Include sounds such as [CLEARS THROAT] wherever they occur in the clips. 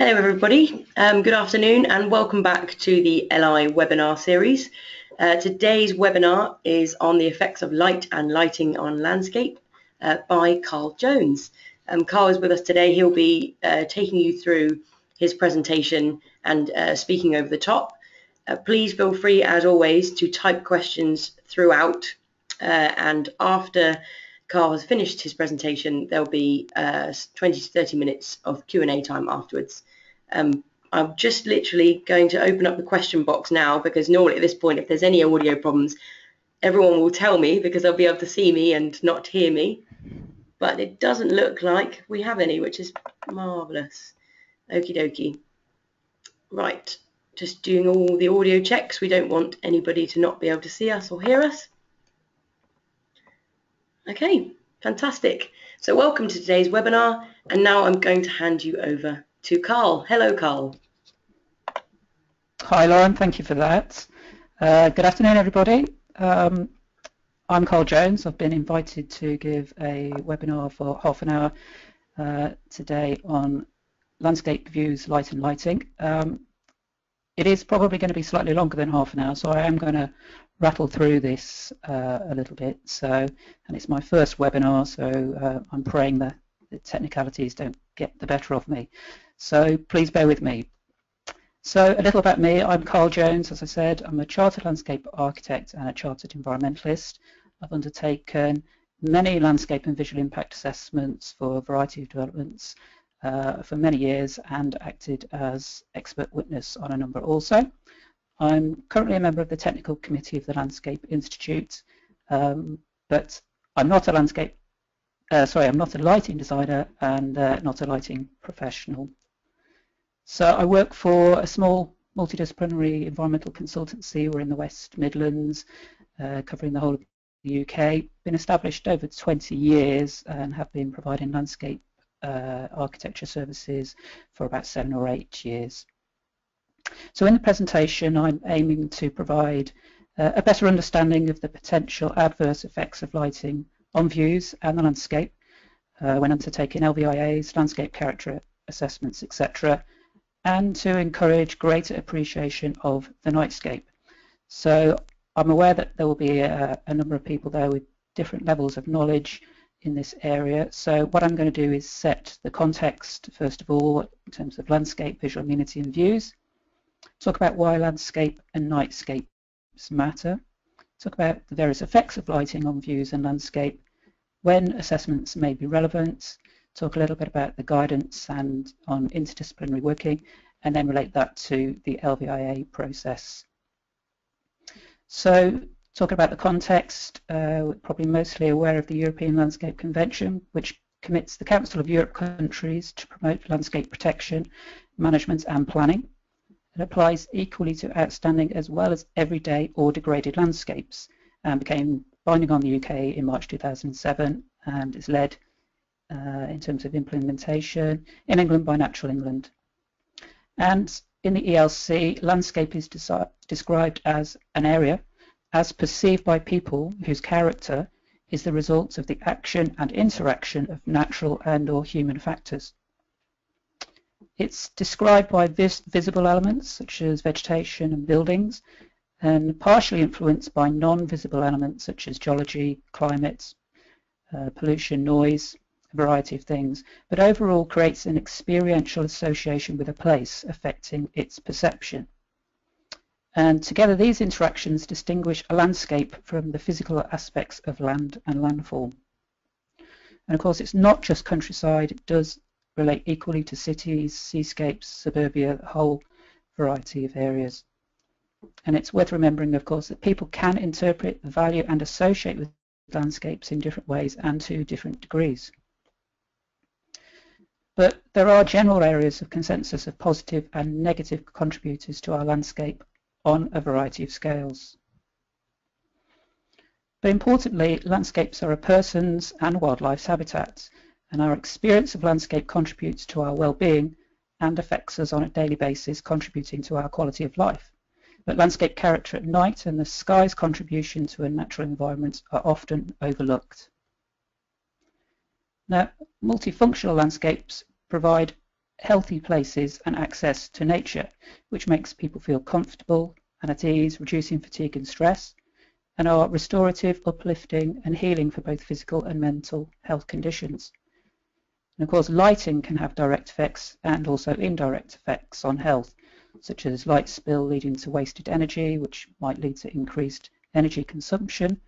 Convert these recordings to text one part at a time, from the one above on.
Hello everybody, um, good afternoon and welcome back to the LI webinar series. Uh, today's webinar is on the effects of light and lighting on landscape uh, by Karl Jones. Um, Karl is with us today. He'll be uh, taking you through his presentation and uh, speaking over the top. Uh, please feel free, as always, to type questions throughout uh, and after Karl has finished his presentation, there'll be uh, 20 to 30 minutes of Q&A time afterwards. Um, I'm just literally going to open up the question box now because normally at this point, if there's any audio problems, everyone will tell me because they'll be able to see me and not hear me. But it doesn't look like we have any, which is marvellous. Okie dokie. Right, just doing all the audio checks. We don't want anybody to not be able to see us or hear us. Okay, fantastic. So welcome to today's webinar. And now I'm going to hand you over to Karl. Hello, Karl. Hi, Lauren. Thank you for that. Uh, good afternoon, everybody. Um, I'm Karl Jones. I've been invited to give a webinar for half an hour uh, today on landscape views, light and lighting. Um, it is probably going to be slightly longer than half an hour, so I am going to rattle through this uh, a little bit. So, and it's my first webinar, so uh, I'm praying that the technicalities don't get the better of me. So please bear with me. So a little about me. I'm Karl Jones, as I said. I'm a chartered landscape architect and a chartered environmentalist. I've undertaken many landscape and visual impact assessments for a variety of developments uh, for many years and acted as expert witness on a number also. I'm currently a member of the technical committee of the Landscape Institute, um, but I'm not a landscape, uh, sorry, I'm not a lighting designer and uh, not a lighting professional. So I work for a small multidisciplinary environmental consultancy. We're in the West Midlands, uh, covering the whole of the UK. Been established over 20 years and have been providing landscape uh, architecture services for about seven or eight years. So in the presentation, I'm aiming to provide uh, a better understanding of the potential adverse effects of lighting on views and the landscape uh, when undertaking LVIAs, landscape character assessments, etc., and to encourage greater appreciation of the nightscape. So I'm aware that there will be a, a number of people there with different levels of knowledge in this area. So what I'm going to do is set the context, first of all, in terms of landscape, visual amenity and views, talk about why landscape and nightscapes matter, talk about the various effects of lighting on views and landscape, when assessments may be relevant, talk a little bit about the guidance and on interdisciplinary working, and then relate that to the LVIA process. So talking about the context, uh, we're probably mostly aware of the European Landscape Convention, which commits the Council of Europe countries to promote landscape protection, management and planning. It applies equally to outstanding as well as everyday or degraded landscapes and became binding on the UK in March 2007 and is led uh, in terms of implementation in England by Natural England. And in the ELC, landscape is described as an area as perceived by people whose character is the result of the action and interaction of natural and or human factors. It's described by vis visible elements such as vegetation and buildings and partially influenced by non-visible elements such as geology, climate, uh, pollution, noise, a variety of things, but overall creates an experiential association with a place affecting its perception. And together these interactions distinguish a landscape from the physical aspects of land and landform. And of course it's not just countryside, it does relate equally to cities, seascapes, suburbia, a whole variety of areas. And it's worth remembering, of course, that people can interpret, value and associate with landscapes in different ways and to different degrees. But there are general areas of consensus of positive and negative contributors to our landscape on a variety of scales. But importantly, landscapes are a person's and wildlife's habitats, and our experience of landscape contributes to our well-being and affects us on a daily basis, contributing to our quality of life. But landscape character at night and the sky's contribution to a natural environment are often overlooked. Now, multifunctional landscapes provide healthy places and access to nature, which makes people feel comfortable and at ease, reducing fatigue and stress, and are restorative, uplifting and healing for both physical and mental health conditions. And of course, lighting can have direct effects and also indirect effects on health, such as light spill leading to wasted energy, which might lead to increased energy consumption,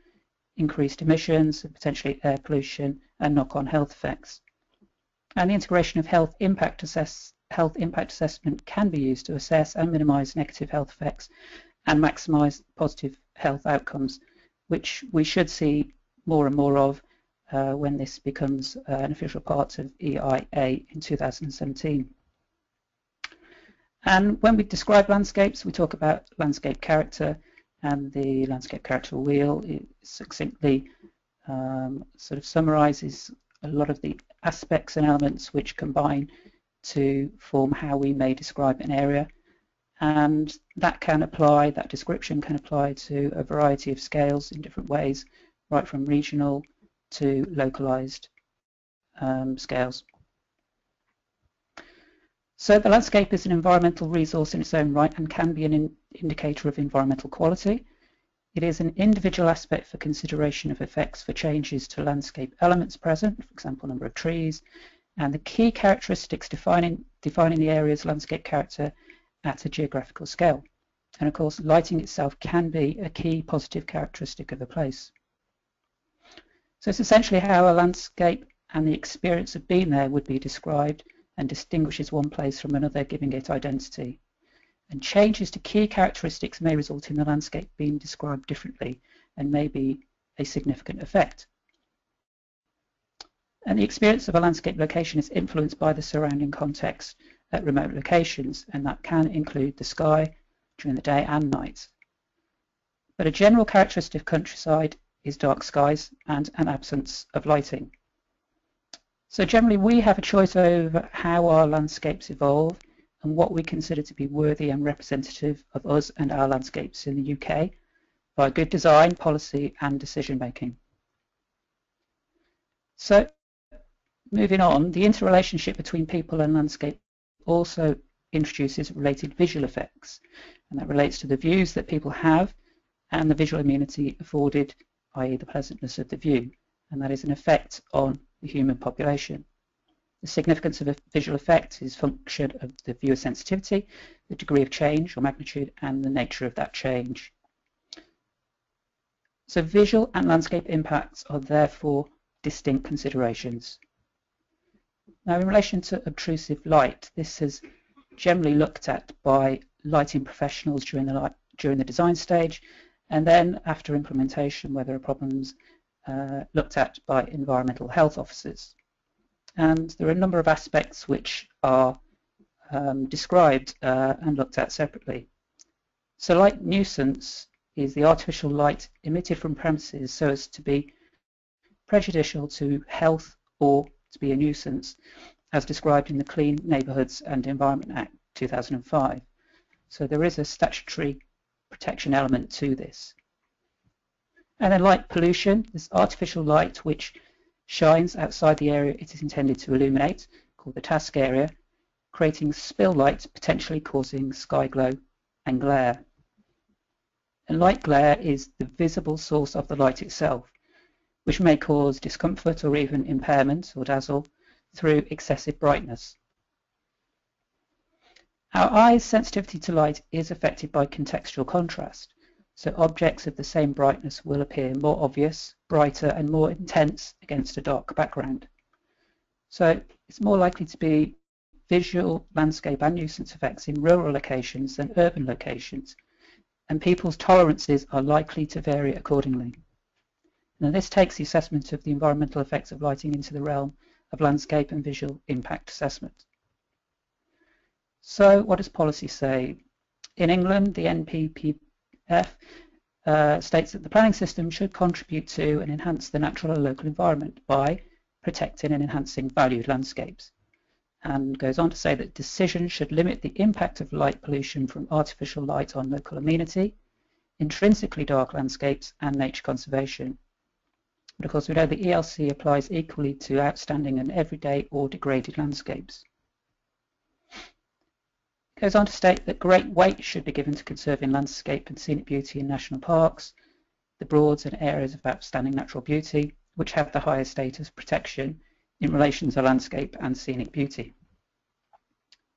increased emissions, and potentially air pollution, and knock-on health effects. And the integration of health impact, assess, health impact assessment can be used to assess and minimise negative health effects and maximise positive health outcomes, which we should see more and more of uh, when this becomes uh, an official part of EIA in 2017. And when we describe landscapes, we talk about landscape character, and the landscape character wheel succinctly um, sort of summarizes a lot of the aspects and elements which combine to form how we may describe an area. And that can apply, that description can apply to a variety of scales in different ways, right from regional to localized um, scales. So the landscape is an environmental resource in its own right and can be an in indicator of environmental quality. It is an individual aspect for consideration of effects for changes to landscape elements present, for example, number of trees, and the key characteristics defining, defining the area's landscape character at a geographical scale. And of course, lighting itself can be a key positive characteristic of a place. So it's essentially how a landscape and the experience of being there would be described and distinguishes one place from another, giving it identity. And changes to key characteristics may result in the landscape being described differently and may be a significant effect. And the experience of a landscape location is influenced by the surrounding context at remote locations, and that can include the sky during the day and night. But a general characteristic of countryside is dark skies and an absence of lighting. So generally we have a choice over how our landscapes evolve and what we consider to be worthy and representative of us and our landscapes in the UK by good design, policy and decision making. So moving on, the interrelationship between people and landscape also introduces related visual effects and that relates to the views that people have and the visual amenity afforded, i.e. the pleasantness of the view and that is an effect on the human population. The significance of a visual effect is function of the viewer sensitivity, the degree of change or magnitude, and the nature of that change. So visual and landscape impacts are therefore distinct considerations. Now in relation to obtrusive light, this is generally looked at by lighting professionals during the, light, during the design stage and then after implementation where there are problems uh, looked at by environmental health officers. And there are a number of aspects which are um, described uh, and looked at separately. So light nuisance is the artificial light emitted from premises so as to be prejudicial to health or to be a nuisance as described in the Clean Neighbourhoods and Environment Act 2005. So there is a statutory protection element to this. And then light pollution, this artificial light which shines outside the area it is intended to illuminate, called the task area, creating spill light, potentially causing sky glow and glare. And light glare is the visible source of the light itself, which may cause discomfort or even impairment or dazzle through excessive brightness. Our eye's sensitivity to light is affected by contextual contrast, so objects of the same brightness will appear more obvious, brighter and more intense against a dark background. So it's more likely to be visual, landscape and nuisance effects in rural locations than urban locations, and people's tolerances are likely to vary accordingly. Now this takes the assessment of the environmental effects of lighting into the realm of landscape and visual impact assessment. So what does policy say? In England, the NPP F uh, states that the planning system should contribute to and enhance the natural and local environment by protecting and enhancing valued landscapes and goes on to say that decisions should limit the impact of light pollution from artificial light on local amenity, intrinsically dark landscapes and nature conservation. But of course we know the ELC applies equally to outstanding and everyday or degraded landscapes. Goes on to state that great weight should be given to conserving landscape and scenic beauty in national parks, the Broads and areas of outstanding natural beauty, which have the highest status of protection in relation to landscape and scenic beauty.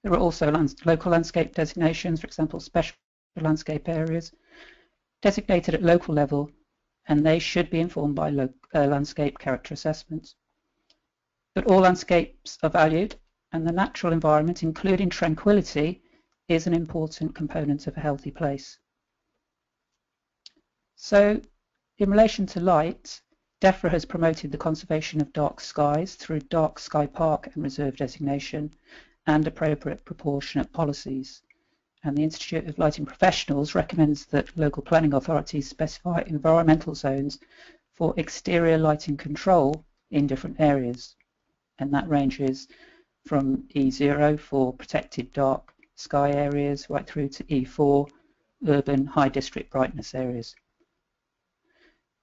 There are also local landscape designations, for example, special landscape areas, designated at local level, and they should be informed by uh, landscape character assessments. But all landscapes are valued, and the natural environment, including tranquility, is an important component of a healthy place. So, in relation to light, DEFRA has promoted the conservation of dark skies through dark sky park and reserve designation and appropriate proportionate policies. And the Institute of Lighting Professionals recommends that local planning authorities specify environmental zones for exterior lighting control in different areas. And that ranges from E0 for protected dark sky areas right through to E4 urban high district brightness areas.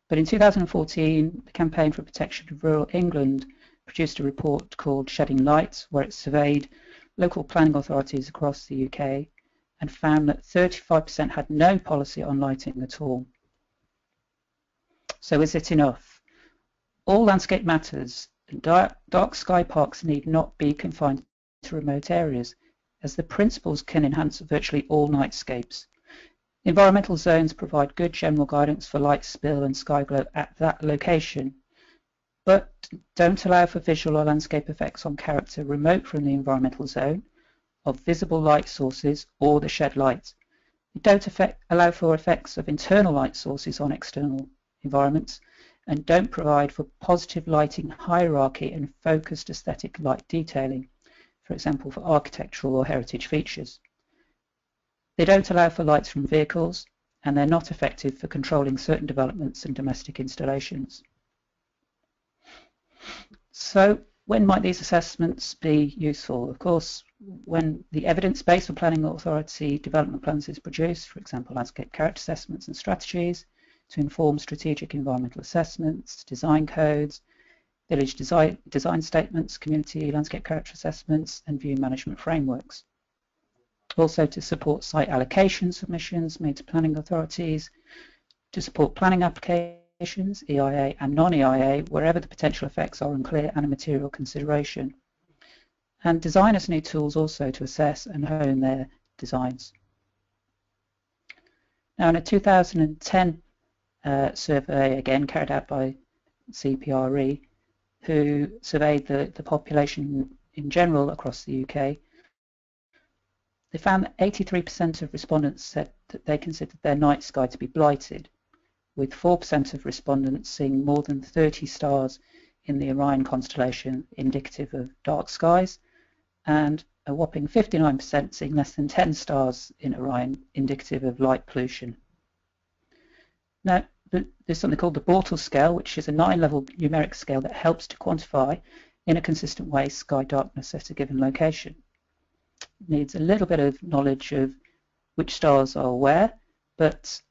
But in 2014, the Campaign for Protection of Rural England produced a report called Shedding Light, where it surveyed local planning authorities across the UK and found that 35% had no policy on lighting at all. So is it enough? All landscape matters and dark, dark sky parks need not be confined to remote areas as the principles can enhance virtually all nightscapes. Environmental zones provide good general guidance for light spill and sky glow at that location, but don't allow for visual or landscape effects on character remote from the environmental zone, of visible light sources or the shed light. don't affect, allow for effects of internal light sources on external environments, and don't provide for positive lighting hierarchy and focused aesthetic light detailing, for example for architectural or heritage features. They don't allow for lights from vehicles, and they're not effective for controlling certain developments and domestic installations. So when might these assessments be useful? Of course, when the evidence base for planning authority development plans is produced, for example, landscape character assessments and strategies, to inform strategic environmental assessments, design codes, village design, design statements, community landscape character assessments, and view management frameworks also to support site allocation submissions made to planning authorities, to support planning applications, EIA and non-EIA, wherever the potential effects are unclear and a material consideration. And designers need tools also to assess and hone their designs. Now in a 2010 uh, survey, again carried out by CPRE, who surveyed the, the population in general across the UK, they found that 83% of respondents said that they considered their night sky to be blighted, with 4% of respondents seeing more than 30 stars in the Orion constellation indicative of dark skies, and a whopping 59% seeing less than 10 stars in Orion indicative of light pollution. Now, there's something called the Bortle scale, which is a nine-level numeric scale that helps to quantify in a consistent way sky darkness at a given location It needs a little bit of knowledge of which stars are where, but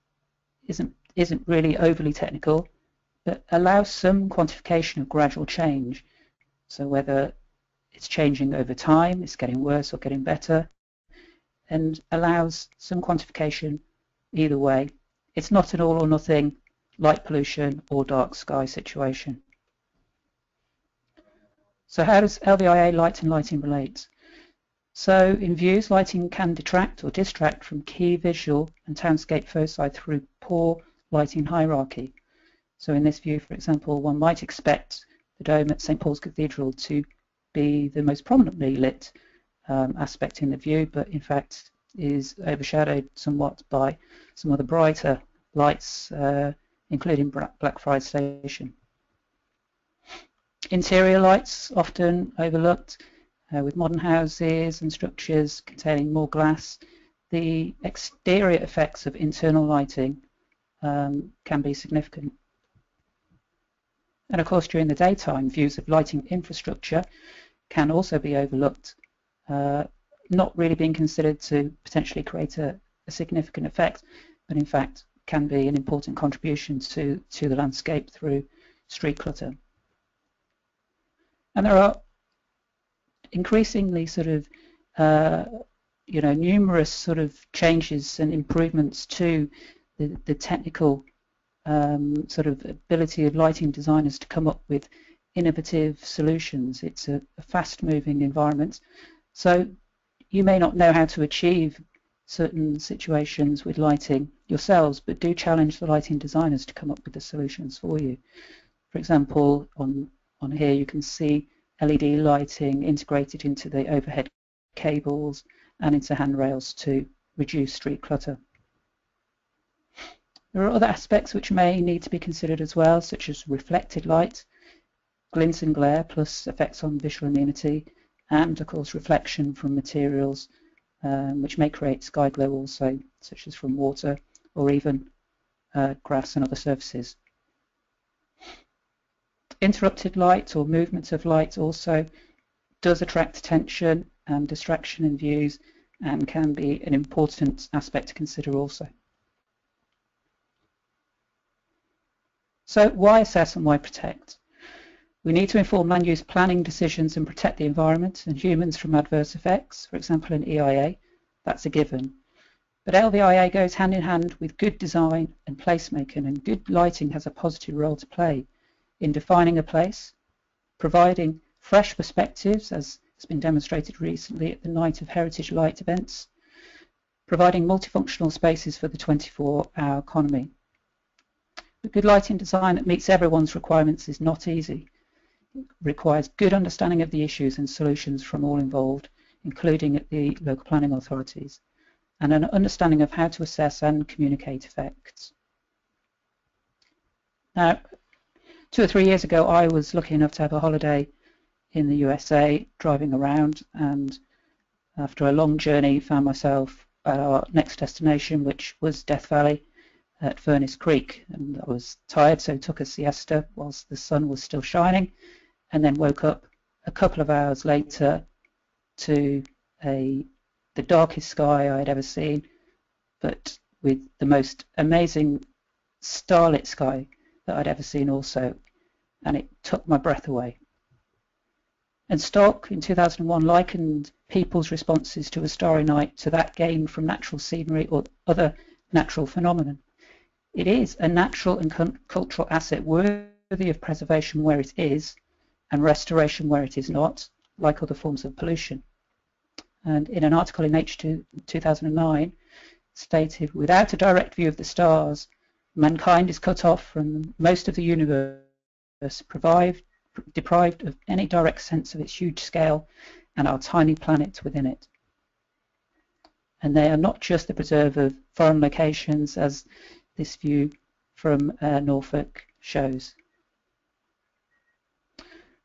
isn't isn't really overly technical, but allows some quantification of gradual change. So whether it's changing over time, it's getting worse or getting better, and allows some quantification either way. It's not an all or nothing light pollution or dark sky situation. So how does LVIA light and lighting relate? So in views, lighting can detract or distract from key visual and townscape foci through poor lighting hierarchy. So in this view, for example, one might expect the dome at St Paul's Cathedral to be the most prominently lit um, aspect in the view, but in fact is overshadowed somewhat by some of the brighter lights, uh, including Blackfriars Station. Interior lights, often overlooked, uh, with modern houses and structures containing more glass, the exterior effects of internal lighting um, can be significant. And of course, during the daytime, views of lighting infrastructure can also be overlooked, uh, not really being considered to potentially create a, a, significant effect, but in fact can be an important contribution to, to the landscape through street clutter. And there are increasingly sort of uh, you know, numerous sort of changes and improvements to the, the technical um, sort of ability of lighting designers to come up with innovative solutions. It's a, a fast-moving environment. So you may not know how to achieve certain situations with lighting yourselves, but do challenge the lighting designers to come up with the solutions for you. For example, on, on here you can see LED lighting integrated into the overhead cables and into handrails to reduce street clutter. There are other aspects which may need to be considered as well, such as reflected light, glint and glare, plus effects on visual amenity, and of course reflection from materials, um, which may create sky glow also, such as from water or even uh, grass and other surfaces. Interrupted light or movement of light also does attract attention and distraction in views and can be an important aspect to consider also. So why assess and why protect? We need to inform land use planning decisions and protect the environment and humans from adverse effects, for example in EIA, that's a given. But LVIA goes hand in hand with good design and placemaking and good lighting has a positive role to play in defining a place, providing fresh perspectives as has been demonstrated recently at the Night of Heritage Light events, providing multifunctional spaces for the 24-hour economy. But good lighting design that meets everyone's requirements is not easy. Requires good understanding of the issues and solutions from all involved, including the local planning authorities, and an understanding of how to assess and communicate effects. Now, two or three years ago, I was lucky enough to have a holiday in the USA, driving around, and after a long journey, found myself at our next destination, which was Death Valley, at Furnace Creek and I was tired so took a siesta whilst the sun was still shining and then woke up a couple of hours later to a the darkest sky I had ever seen but with the most amazing starlit sky that I'd ever seen also and it took my breath away. And Stock in 2001 likened people's responses to a starry night to that gained from natural scenery or other natural phenomenon. It is a natural and cultural asset worthy of preservation where it is and restoration where it is not, like other forms of pollution. And in an article in Nature 2009, stated, without a direct view of the stars, mankind is cut off from most of the universe, deprived, deprived of any direct sense of its huge scale and our tiny planet within it. And they are not just the preserve of foreign locations, as this view from uh, Norfolk shows.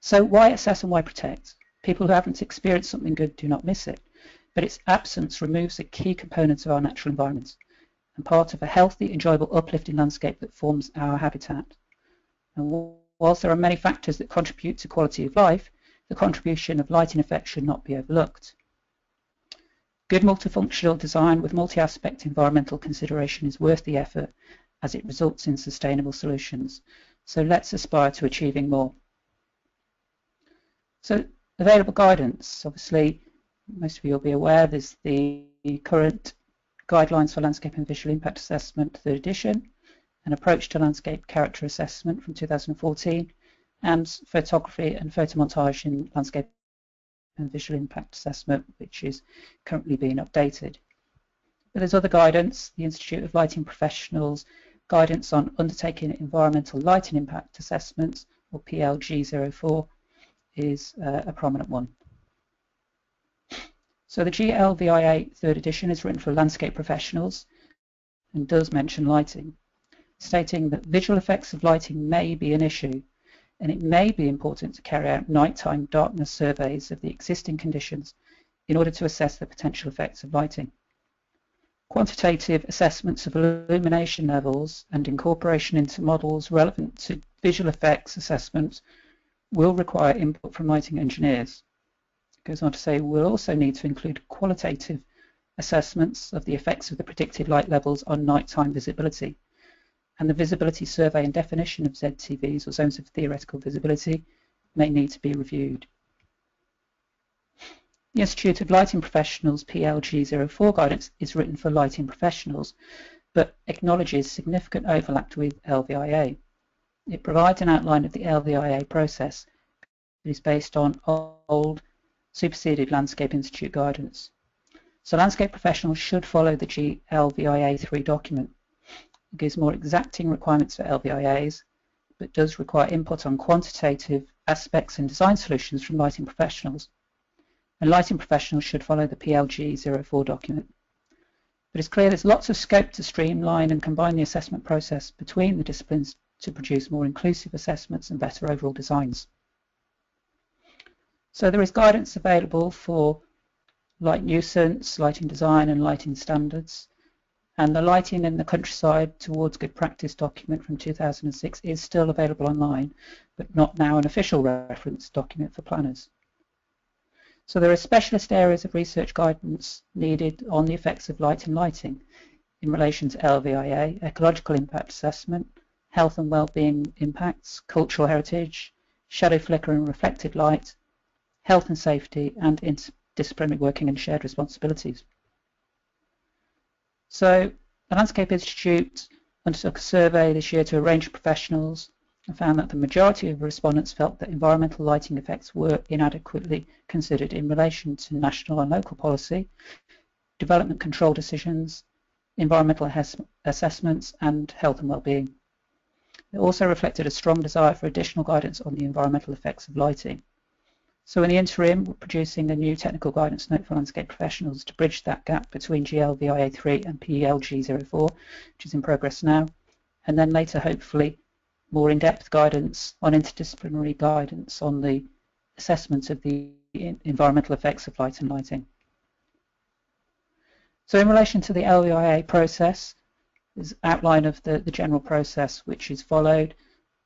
So why assess and why protect? People who haven't experienced something good do not miss it, but its absence removes a key component of our natural environment and part of a healthy, enjoyable, uplifting landscape that forms our habitat. And whilst there are many factors that contribute to quality of life, the contribution of lighting effects should not be overlooked. Good multifunctional design with multi-aspect environmental consideration is worth the effort as it results in sustainable solutions. So let's aspire to achieving more. So available guidance, obviously most of you will be aware there's the current Guidelines for Landscape and Visual Impact Assessment, third edition, an approach to landscape character assessment from 2014, and photography and photomontage in landscape and visual impact assessment, which is currently being updated. But there's other guidance, the Institute of Lighting Professionals, guidance on undertaking environmental lighting impact assessments, or PLG04, is uh, a prominent one. So the GLVIA third edition is written for landscape professionals and does mention lighting, stating that visual effects of lighting may be an issue and it may be important to carry out nighttime darkness surveys of the existing conditions in order to assess the potential effects of lighting. Quantitative assessments of illumination levels and incorporation into models relevant to visual effects assessments will require input from lighting engineers. It goes on to say we'll also need to include qualitative assessments of the effects of the predicted light levels on nighttime visibility and the visibility survey and definition of ZTVs or zones of theoretical visibility may need to be reviewed. The Institute of Lighting Professionals PLG04 guidance is written for lighting professionals, but acknowledges significant overlap with LVIA. It provides an outline of the LVIA process that is based on old superseded Landscape Institute guidance. So landscape professionals should follow the GLVIA 3 document. It gives more exacting requirements for LVIAs, but does require input on quantitative aspects and design solutions from lighting professionals and lighting professionals should follow the PLG 04 document. But it's clear there's lots of scope to streamline and combine the assessment process between the disciplines to produce more inclusive assessments and better overall designs. So there is guidance available for light nuisance, lighting design and lighting standards. And the Lighting in the Countryside Towards Good Practice document from 2006 is still available online, but not now an official reference document for planners. So there are specialist areas of research guidance needed on the effects of light and lighting in relation to LVIA, ecological impact assessment, health and well-being impacts, cultural heritage, shadow flicker and reflected light, health and safety, and interdisciplinary working and shared responsibilities. So the Landscape Institute undertook a survey this year to a range of professionals and found that the majority of respondents felt that environmental lighting effects were inadequately considered in relation to national and local policy, development control decisions, environmental assessments and health and well-being. It also reflected a strong desire for additional guidance on the environmental effects of lighting. So in the interim, we're producing a new technical guidance note for landscape professionals to bridge that gap between GLVIA3 and PLG04, which is in progress now, and then later, hopefully, more in-depth guidance on interdisciplinary guidance on the assessment of the environmental effects of light and lighting. So in relation to the LVIA process, there's outline of the, the general process which is followed,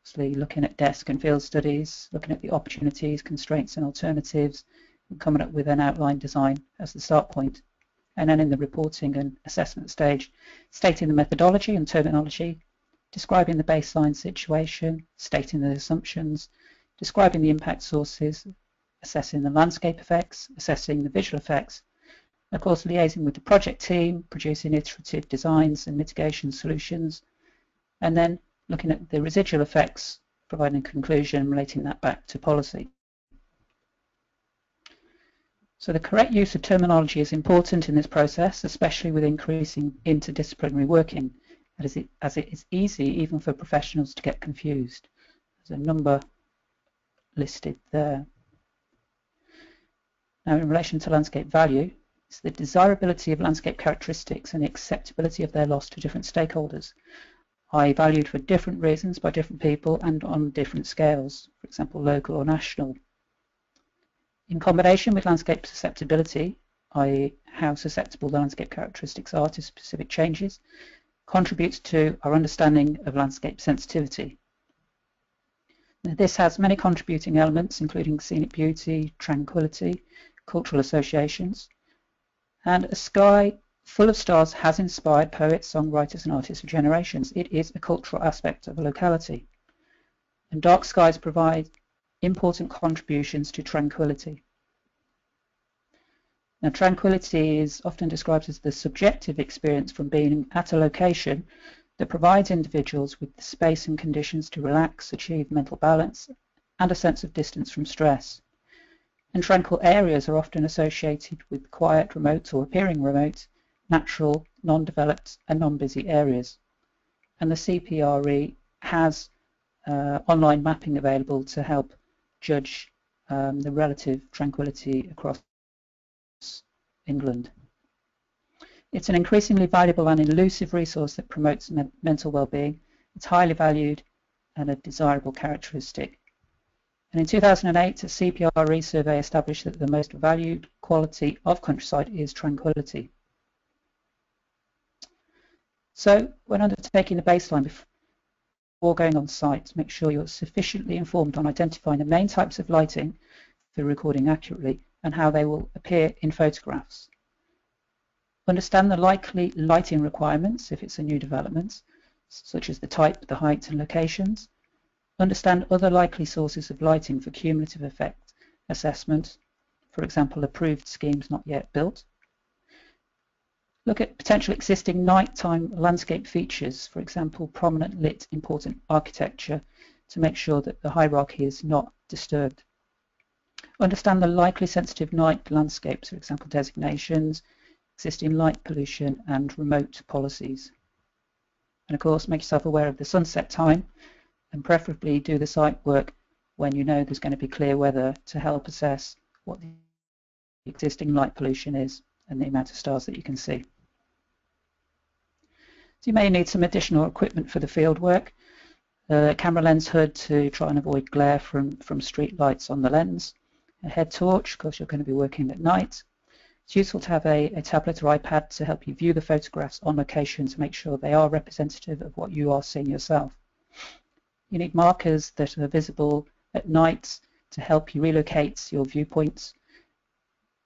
obviously looking at desk and field studies, looking at the opportunities, constraints and alternatives, and coming up with an outline design as the start point. And then in the reporting and assessment stage, stating the methodology and terminology describing the baseline situation, stating the assumptions, describing the impact sources, assessing the landscape effects, assessing the visual effects, of course liaising with the project team, producing iterative designs and mitigation solutions, and then looking at the residual effects, providing a conclusion relating that back to policy. So the correct use of terminology is important in this process, especially with increasing interdisciplinary working as it, as it is easy even for professionals to get confused. There's a number listed there. Now in relation to landscape value, the desirability of landscape characteristics and the acceptability of their loss to different stakeholders, i.e. valued for different reasons by different people and on different scales, for example local or national. In combination with landscape susceptibility, i.e. how susceptible the landscape characteristics are to specific changes, contributes to our understanding of landscape sensitivity. Now, this has many contributing elements, including scenic beauty, tranquility, cultural associations, and a sky full of stars has inspired poets, songwriters, and artists for generations. It is a cultural aspect of a locality. And dark skies provide important contributions to tranquility. Now, tranquility is often described as the subjective experience from being at a location that provides individuals with the space and conditions to relax, achieve mental balance, and a sense of distance from stress. And tranquil areas are often associated with quiet, remote, or appearing remote, natural, non-developed, and non-busy areas. And the CPRE has uh, online mapping available to help judge um, the relative tranquility across England. It's an increasingly valuable and elusive resource that promotes me mental well-being. It's highly valued and a desirable characteristic. And in 2008, a CPRE survey established that the most valued quality of countryside is tranquility. So when undertaking the baseline before going on site, make sure you're sufficiently informed on identifying the main types of lighting for recording accurately and how they will appear in photographs. Understand the likely lighting requirements if it's a new development, such as the type, the height and locations. Understand other likely sources of lighting for cumulative effect assessment for example approved schemes not yet built. Look at potential existing nighttime landscape features, for example prominent lit important architecture to make sure that the hierarchy is not disturbed. Understand the likely sensitive night landscapes, for example designations, existing light pollution and remote policies. And of course make yourself aware of the sunset time and preferably do the site work when you know there's going to be clear weather to help assess what the existing light pollution is and the amount of stars that you can see. So you may need some additional equipment for the field work. A camera lens hood to try and avoid glare from, from street lights on the lens a head torch because you're going to be working at night. It's useful to have a, a tablet or iPad to help you view the photographs on location to make sure they are representative of what you are seeing yourself. You need markers that are visible at night to help you relocate your viewpoints.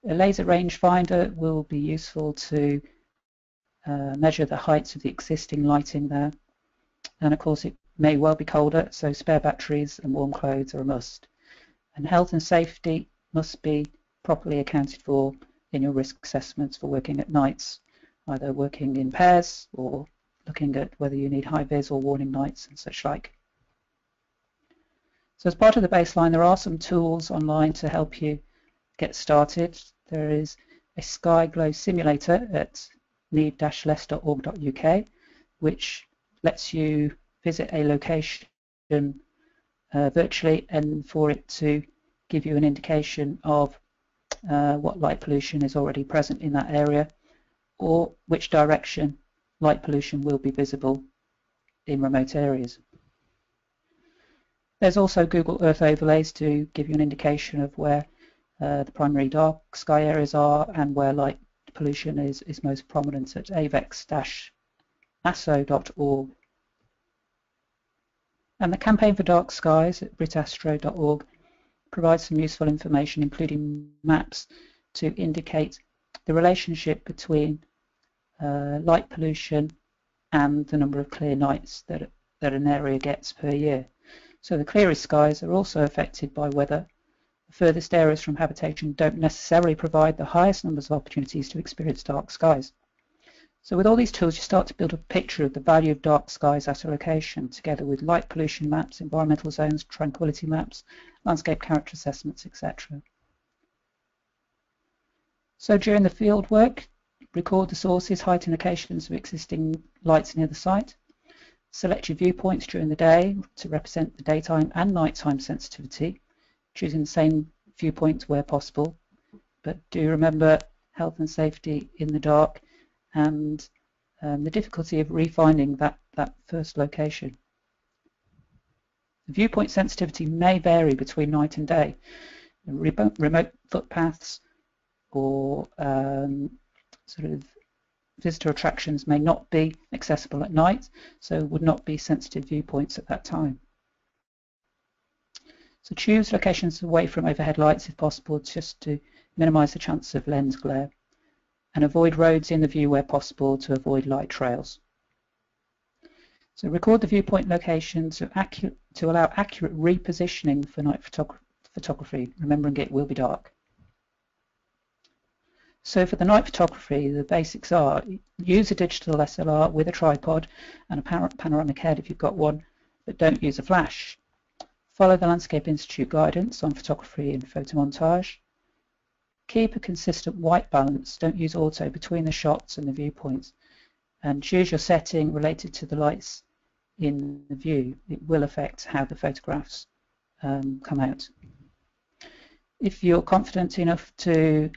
A laser rangefinder will be useful to uh, measure the heights of the existing lighting there. And of course it may well be colder, so spare batteries and warm clothes are a must and health and safety must be properly accounted for in your risk assessments for working at nights, either working in pairs or looking at whether you need high vis or warning lights and such like. So as part of the baseline, there are some tools online to help you get started. There is a sky glow simulator at need-less.org.uk, which lets you visit a location uh, virtually and for it to give you an indication of uh, what light pollution is already present in that area or which direction light pollution will be visible in remote areas. There's also Google Earth overlays to give you an indication of where uh, the primary dark sky areas are and where light pollution is, is most prominent at avex-asso.org and the Campaign for Dark Skies at britastro.org provides some useful information, including maps to indicate the relationship between uh, light pollution and the number of clear nights that, that an area gets per year. So the clearest skies are also affected by weather. The furthest areas from habitation don't necessarily provide the highest numbers of opportunities to experience dark skies. So with all these tools, you start to build a picture of the value of dark skies at a location, together with light pollution maps, environmental zones, tranquility maps, landscape character assessments, etc. So during the field work, record the sources, height and locations of existing lights near the site. Select your viewpoints during the day to represent the daytime and nighttime sensitivity, choosing the same viewpoints where possible. But do remember health and safety in the dark and um, the difficulty of refinding that, that first location. The viewpoint sensitivity may vary between night and day. Remote, footpaths or um, sort of visitor attractions may not be accessible at night, so would not be sensitive viewpoints at that time. So choose locations away from overhead lights if possible, just to minimize the chance of lens glare and avoid roads in the view where possible to avoid light trails. So record the viewpoint location to, to allow accurate repositioning for night photog photography, remembering it will be dark. So for the night photography, the basics are use a digital SLR with a tripod and a panoramic head if you've got one, but don't use a flash. Follow the Landscape Institute guidance on photography and photomontage. Keep a consistent white balance, don't use auto between the shots and the viewpoints. And choose your setting related to the lights in the view. It will affect how the photographs um, come out. If you're confident enough to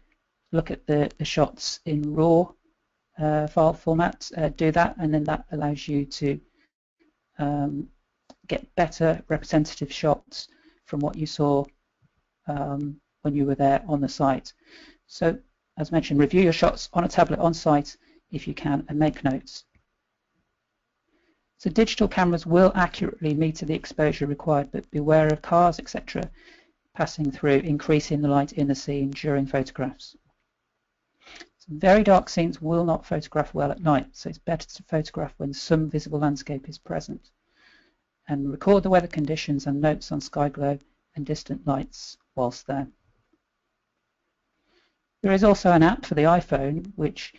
look at the, the shots in RAW uh, file format, uh, do that and then that allows you to um, get better representative shots from what you saw um, when you were there on the site. So as mentioned, review your shots on a tablet on site if you can and make notes. So digital cameras will accurately meter the exposure required, but beware of cars, etc. passing through, increasing the light in the scene during photographs. Very dark scenes will not photograph well at night, so it's better to photograph when some visible landscape is present. And record the weather conditions and notes on sky glow and distant lights whilst there. There is also an app for the iPhone which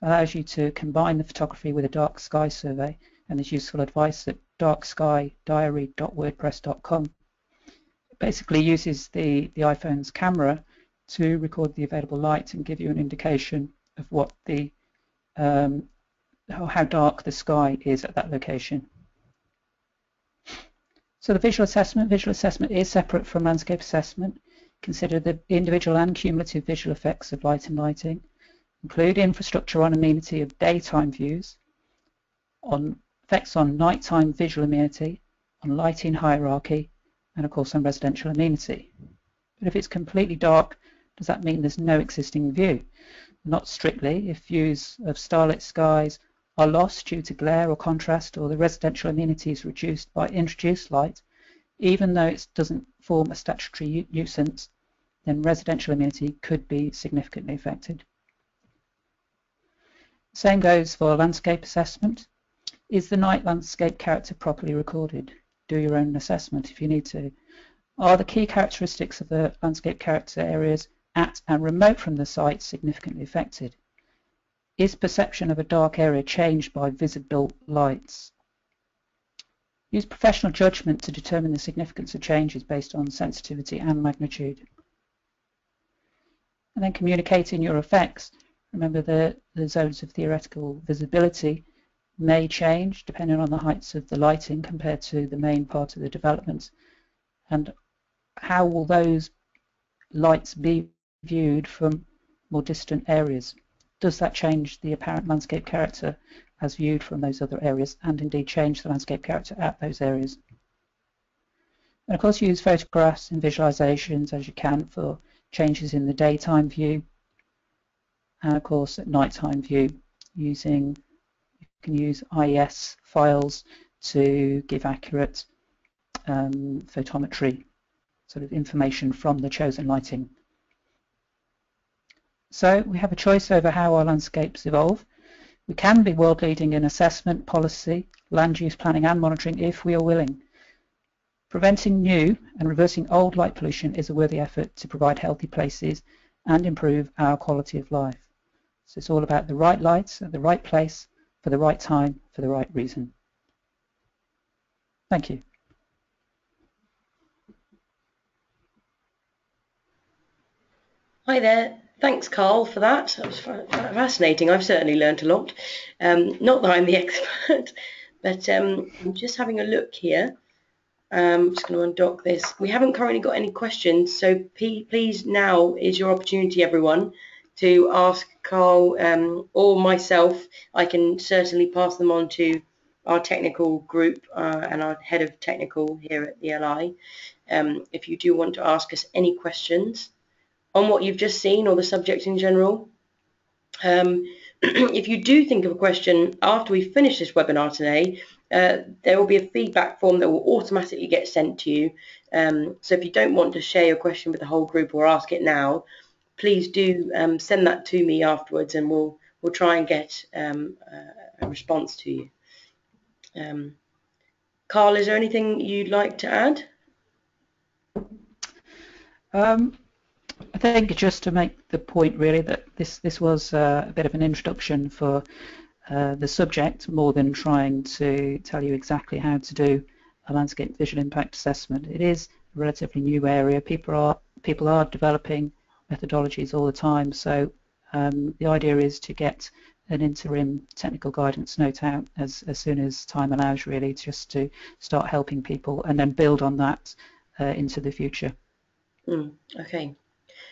allows you to combine the photography with a dark sky survey and there's useful advice at darkskydiary.wordpress.com. It basically uses the, the iPhone's camera to record the available light and give you an indication of what the um, how dark the sky is at that location. So the visual assessment, visual assessment is separate from landscape assessment. Consider the individual and cumulative visual effects of light and lighting. Include infrastructure on amenity of daytime views, on effects on nighttime visual amenity, on lighting hierarchy, and of course on residential amenity. But if it's completely dark, does that mean there's no existing view? Not strictly. If views of starlit skies are lost due to glare or contrast or the residential amenity is reduced by introduced light, even though it doesn't form a statutory nuisance, then residential amenity could be significantly affected. Same goes for landscape assessment. Is the night landscape character properly recorded? Do your own assessment if you need to. Are the key characteristics of the landscape character areas at and remote from the site significantly affected? Is perception of a dark area changed by visible lights? Use professional judgment to determine the significance of changes based on sensitivity and magnitude. And then communicating your effects. Remember the, the zones of theoretical visibility may change depending on the heights of the lighting compared to the main part of the development. And how will those lights be viewed from more distant areas? does that change the apparent landscape character as viewed from those other areas and indeed change the landscape character at those areas. And of course use photographs and visualizations as you can for changes in the daytime view and of course at nighttime view using you can use IES files to give accurate um, photometry sort of information from the chosen lighting so we have a choice over how our landscapes evolve. We can be world leading in assessment, policy, land use planning and monitoring if we are willing. Preventing new and reversing old light pollution is a worthy effort to provide healthy places and improve our quality of life. So it's all about the right lights at the right place for the right time for the right reason. Thank you. Hi there. Thanks, Karl, for that. That was fascinating. I've certainly learned a lot. Um, not that I'm the [LAUGHS] expert, but um, I'm just having a look here. Um, I'm just going to undock this. We haven't currently got any questions, so please now is your opportunity, everyone, to ask Karl um, or myself. I can certainly pass them on to our technical group uh, and our head of technical here at the LI. Um, if you do want to ask us any questions, on what you've just seen or the subject in general. Um, [CLEARS THROAT] if you do think of a question after we finish this webinar today, uh, there will be a feedback form that will automatically get sent to you. Um, so if you don't want to share your question with the whole group or ask it now, please do um, send that to me afterwards and we'll we'll try and get um, a response to you. Um, Karl, is there anything you'd like to add? I think just to make the point really that this this was uh, a bit of an introduction for uh, the subject more than trying to tell you exactly how to do a landscape visual impact assessment. It is a relatively new area. People are people are developing methodologies all the time. So um, the idea is to get an interim technical guidance note out as, as soon as time allows really just to start helping people and then build on that uh, into the future. Mm, okay.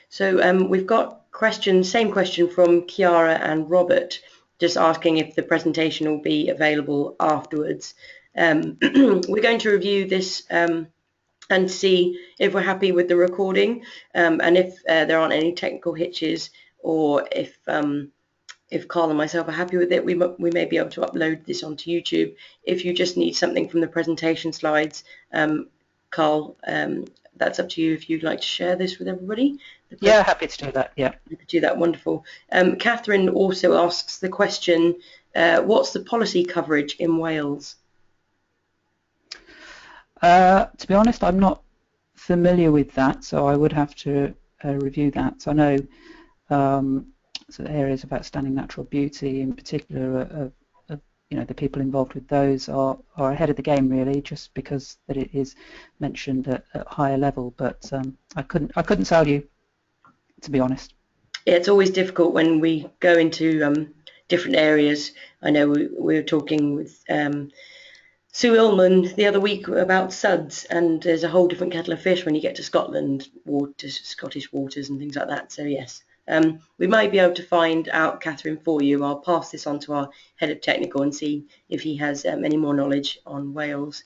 So um, we've got questions, same question from Kiara and Robert, just asking if the presentation will be available afterwards. Um, [CLEARS THROAT] we're going to review this um, and see if we're happy with the recording um, and if uh, there aren't any technical hitches or if um, if Karl and myself are happy with it, we, we may be able to upload this onto YouTube. If you just need something from the presentation slides, um, Karl, um, that's up to you if you'd like to share this with everybody. Yeah, happy to do that. Yeah, happy to do that. Wonderful. Um, Catherine also asks the question: uh, What's the policy coverage in Wales? Uh, to be honest, I'm not familiar with that, so I would have to uh, review that. So I know um, so areas of outstanding natural beauty in particular you know the people involved with those are, are ahead of the game really just because that it is mentioned at, at higher level. But um, I couldn't I couldn't tell you to be honest. Yeah, it's always difficult when we go into um, different areas. I know we, we were talking with um, Sue Illman the other week about SuDS, and there's a whole different kettle of fish when you get to Scotland, waters, Scottish waters, and things like that. So yes, um, we might be able to find out, Catherine, for you. I'll pass this on to our head of technical and see if he has um, any more knowledge on Wales.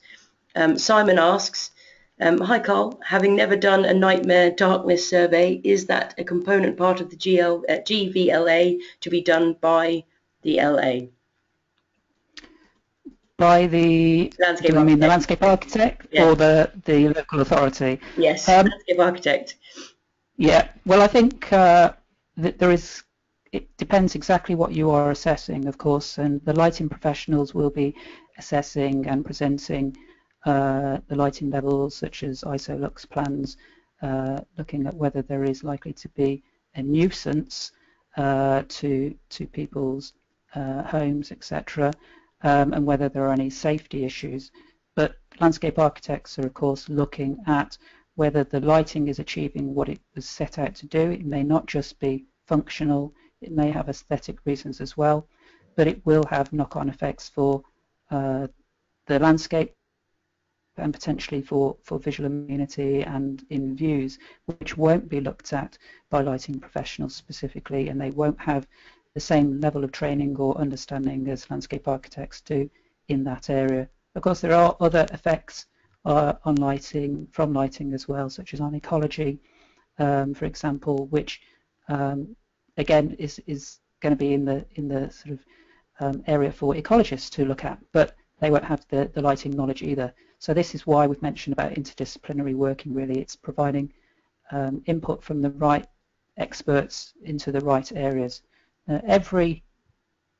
Um, Simon asks, um, Hi Karl, having never done a nightmare darkness survey, is that a component part of the GL, uh, GVLA to be done by the LA? by the landscape do you mean the landscape architect yeah. or the the local authority? Yes, um, landscape architect. Yeah, well, I think uh, there is. It depends exactly what you are assessing, of course, and the lighting professionals will be assessing and presenting uh, the lighting levels, such as isolux plans, uh, looking at whether there is likely to be a nuisance uh, to to people's uh, homes, etc um, and whether there are any safety issues. But landscape architects are of course looking at whether the lighting is achieving what it was set out to do. It may not just be functional, it may have aesthetic reasons as well, but it will have knock-on effects for uh, the landscape and potentially for, for visual amenity and in views, which won't be looked at by lighting professionals specifically, and they won't have the same level of training or understanding as landscape architects do in that area. Of course, there are other effects uh, on lighting, from lighting as well, such as on ecology, um, for example, which um, again is, is going to be in the in the sort of um, area for ecologists to look at, but they won't have the, the lighting knowledge either. So this is why we've mentioned about interdisciplinary working really. It's providing um, input from the right experts into the right areas. Every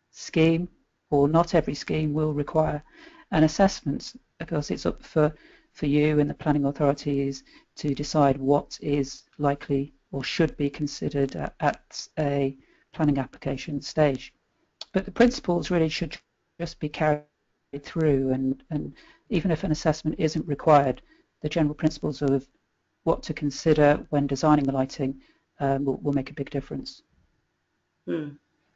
scheme, or not every scheme, will require an assessment because it's up for, for you and the planning authorities to decide what is likely or should be considered at, at a planning application stage. But the principles really should just be carried through and, and even if an assessment isn't required, the general principles of what to consider when designing the lighting um, will, will make a big difference. Hmm,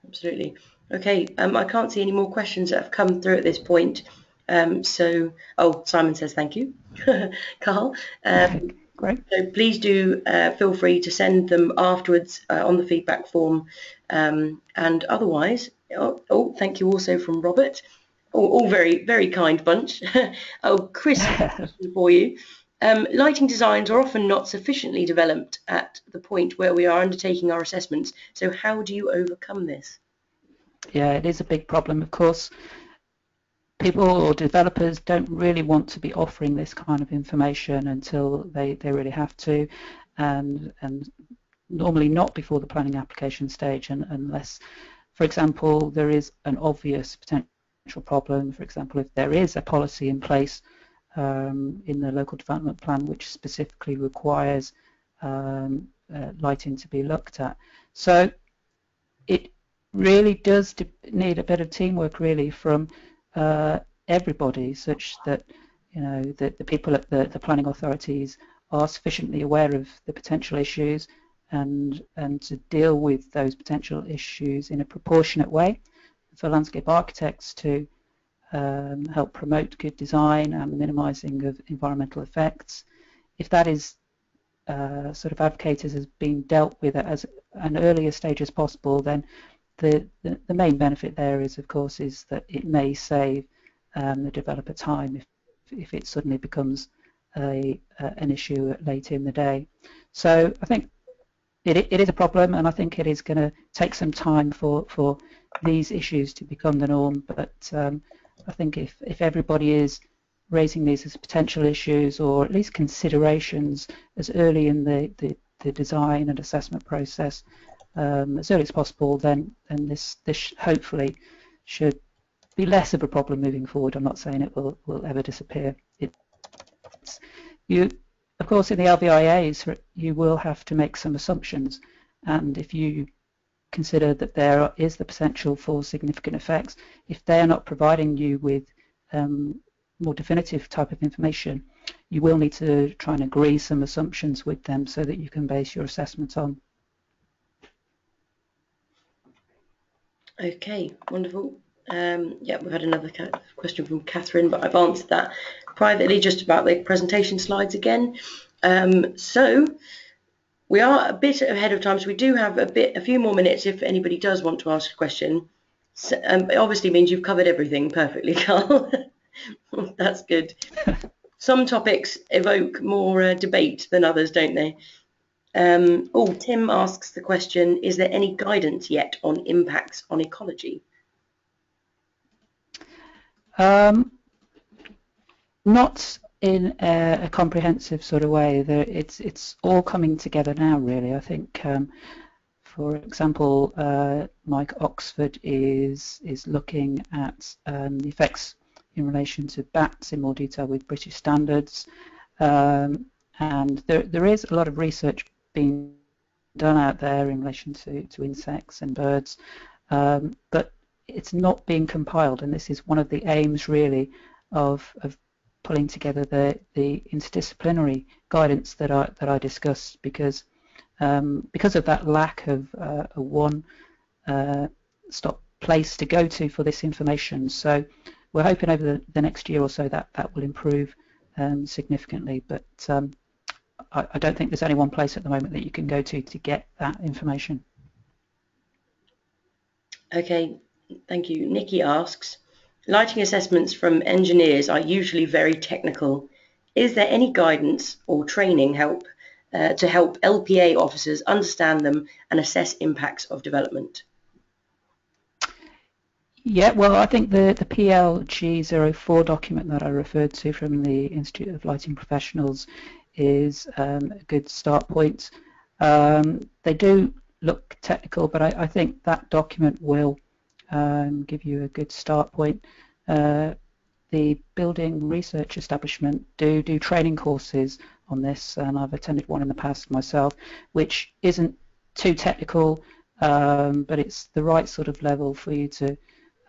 absolutely. Okay, um, I can't see any more questions that have come through at this point. Um, so, oh, Simon says thank you, [LAUGHS] Karl. Um, Great. So please do uh, feel free to send them afterwards uh, on the feedback form. Um, and otherwise, oh, oh, thank you also from Robert. All, all very, very kind bunch. [LAUGHS] oh, Chris, [LAUGHS] for you. Um, lighting designs are often not sufficiently developed at the point where we are undertaking our assessments. So how do you overcome this? Yeah, it is a big problem. Of course, people or developers don't really want to be offering this kind of information until they, they really have to, and and normally not before the planning application stage, and, unless, for example, there is an obvious potential problem. For example, if there is a policy in place um, in the local development plan which specifically requires um, uh, lighting to be looked at. So it really does need a bit of teamwork really from uh, everybody such that you know that the people at the, the planning authorities are sufficiently aware of the potential issues and and to deal with those potential issues in a proportionate way for landscape architects to um, help promote good design and minimizing of environmental effects. If that is uh, sort of advocated as being dealt with at an earlier stage as possible, then the, the, main benefit there is, of course, is that it may save um, the developer time if, if it suddenly becomes a, uh, an issue late in the day. So I think it, it is a problem, and I think it is going to take some time for, for these issues to become the norm, but um, I think if, if everybody is raising these as potential issues or at least considerations as early in the, the, the design and assessment process um, as early as possible, then, then this, this hopefully should be less of a problem moving forward. I'm not saying it will, will ever disappear. You, of course, in the LVIAs, you will have to make some assumptions, and if you consider that there is the potential for significant effects, if they are not providing you with um, more definitive type of information, you will need to try and agree some assumptions with them so that you can base your assessment on. Okay, wonderful. Um, yeah, we've had another question from Catherine, but I've answered that privately just about the presentation slides again. Um, so we are a bit ahead of time, so we do have a bit, a few more minutes if anybody does want to ask a question. So, um, it obviously means you've covered everything perfectly, [LAUGHS] Karl. That's good. [LAUGHS] Some topics evoke more uh, debate than others, don't they? Um, oh, Tim asks the question, is there any guidance yet on impacts on ecology? Um, not in a, a, comprehensive sort of way. There, it's it's all coming together now, really. I think, um, for example, uh, Mike Oxford is is looking at um, the effects in relation to bats in more detail with British standards, um, and there there is a lot of research being done out there in relation to to insects and birds, um, but it's not being compiled, and this is one of the aims really of, of pulling together the, the interdisciplinary guidance that I, that I discussed because um, because of that lack of uh, a one uh, stop place to go to for this information. So we're hoping over the, the next year or so that that will improve um, significantly. But um, I, I, don't think there's only one place at the moment that you can go to to get that information. Okay, thank you. Nikki asks, Lighting assessments from engineers are usually very technical. Is there any guidance or training help uh, to help LPA officers understand them and assess impacts of development? Yeah, well, I think the, the PLG04 document that I referred to from the Institute of Lighting Professionals is um, a good start point. Um, they do look technical, but I, I think that document will um, give you a good start point. Uh, the building research establishment do do training courses on this, and I've attended one in the past myself, which isn't too technical, um, but it's the right sort of level for you to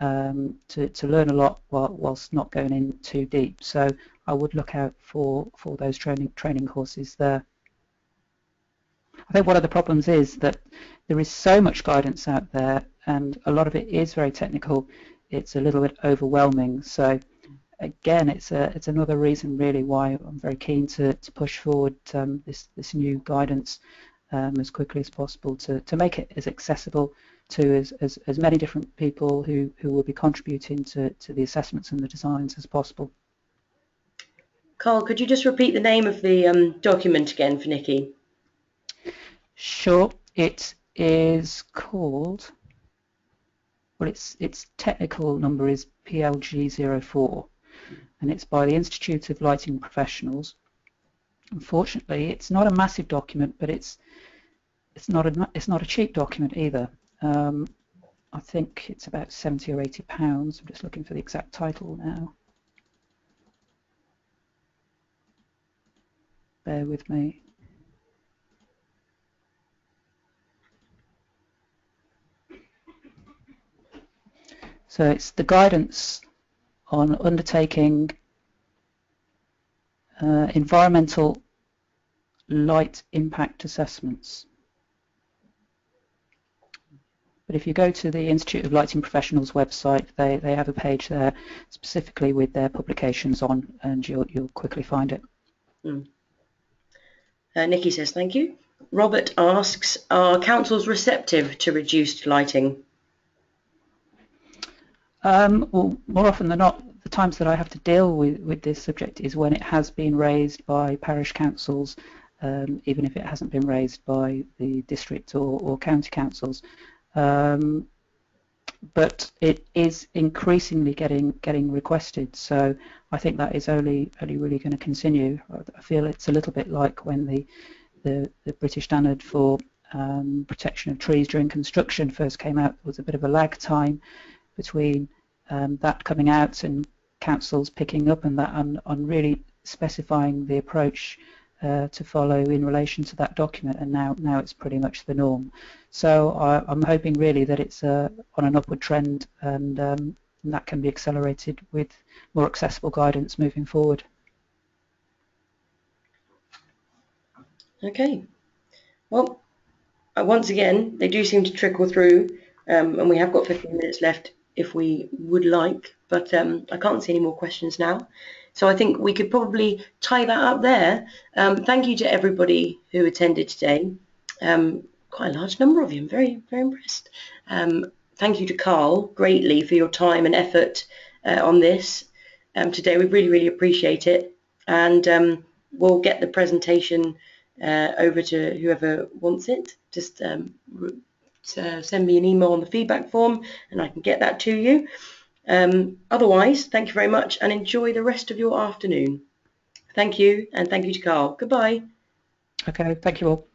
um, to, to learn a lot while, whilst not going in too deep. So I would look out for, for those training training courses there. I think one of the problems is that there is so much guidance out there and a lot of it is very technical. It's a little bit overwhelming. So again, it's a it's another reason really why I'm very keen to, to push forward um, this this new guidance um, as quickly as possible to, to make it as accessible to as, as, as many different people who, who will be contributing to, to the assessments and the designs as possible. Karl, could you just repeat the name of the um, document again for Nikki? Sure. It is called well, its its technical number is PLG04, and it's by the Institute of Lighting Professionals. Unfortunately, it's not a massive document, but it's it's not a it's not a cheap document either. Um, I think it's about 70 or 80 pounds. I'm just looking for the exact title now. Bear with me. So it's the guidance on undertaking uh, environmental light impact assessments. But if you go to the Institute of Lighting Professionals website, they, they have a page there specifically with their publications on, and you'll, you'll quickly find it. Mm. Uh, Nikki says, thank you. Robert asks, are councils receptive to reduced lighting? Um, well, more often than not, the times that I have to deal with, with this subject is when it has been raised by parish councils, um, even if it hasn't been raised by the district or, or county councils. Um, but it is increasingly getting getting requested, so I think that is only only really going to continue. I feel it's a little bit like when the the, the British standard for um, protection of trees during construction first came out. There was a bit of a lag time between um, that coming out and councils picking up on that and on really specifying the approach uh, to follow in relation to that document, and now now it's pretty much the norm. So I, am hoping really that it's uh, on an upward trend, and, um, and that can be accelerated with more accessible guidance moving forward. Okay. Well, uh, once again, they do seem to trickle through, um, and we have got 15 minutes left if we would like, but um, I can't see any more questions now. So I think we could probably tie that up there. Um, thank you to everybody who attended today. Um, quite a large number of you. I'm very, very impressed. Um, thank you to Karl greatly for your time and effort uh, on this um, today. We really, really appreciate it. And um, we'll get the presentation uh, over to whoever wants it. Just um, uh, send me an email on the feedback form and I can get that to you. Um, otherwise, thank you very much and enjoy the rest of your afternoon. Thank you and thank you to Karl. Goodbye. Okay, thank you all.